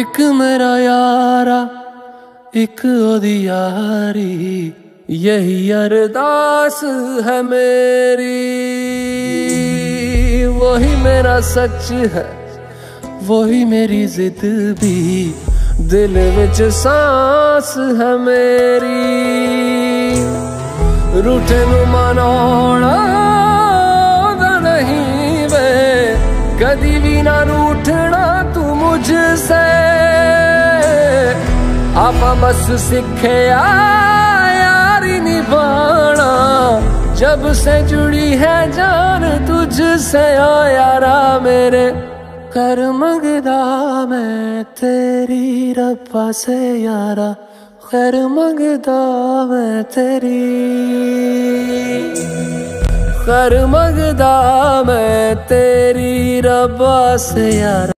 ਇੱਕ ਮੇਰਾ ਯਾਰਾ ਇੱਕ ਉਹਦੀ ਯਾਰੀ यही अरदास है मेरी वही मेरा सच है वही मेरी जिद भी दिल विच सांस है मेरी रूठे नु मनाना नहीं वे कदी भी ना रूठना आप बस सीखे यारी निभाना। जब से जुड़ी है जान, तुझसे ओ यारा मेरे। कर मंगदा मैं, तेरी रब्बा से यारा। खैर मंगदा मैं, तेरी। खैर मंगदा मैं, तेरी रब्बा से यारा।